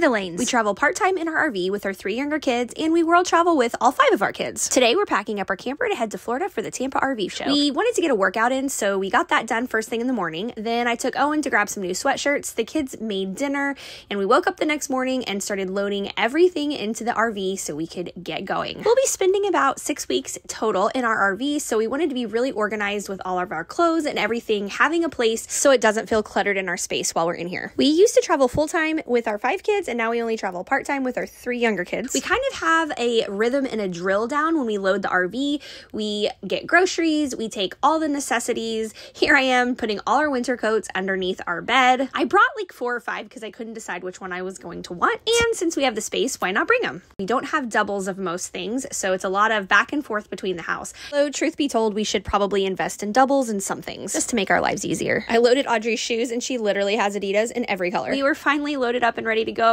the lanes. We travel part time in our RV with our three younger kids, and we world travel with all five of our kids. Today, we're packing up our camper to head to Florida for the Tampa RV show. We wanted to get a workout in, so we got that done first thing in the morning. Then I took Owen to grab some new sweatshirts. The kids made dinner, and we woke up the next morning and started loading everything into the RV so we could get going. We'll be spending about six weeks total in our RV, so we wanted to be really organized with all of our clothes and everything, having a place so it doesn't feel cluttered in our space while we're in here. We used to travel full time with our five kids, and now we only travel part time with our three younger kids. We kind of have a rhythm and a drill down when we load the RV. We get groceries, we take all the necessities. Here I am putting all our winter coats underneath our bed. I brought like four or five because I couldn't decide which one I was going to want. And since we have the space, why not bring them? We don't have doubles of most things, so it's a lot of back and forth between the house. Though, truth be told, we should probably invest in doubles and some things just to make our lives easier. I loaded Audrey's shoes, and she literally has Adidas in every color. We were finally loaded up and ready to go.